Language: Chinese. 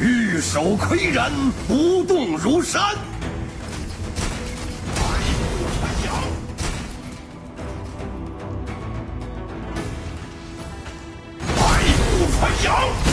玉手岿然，不动如山。百步穿杨。百步穿杨。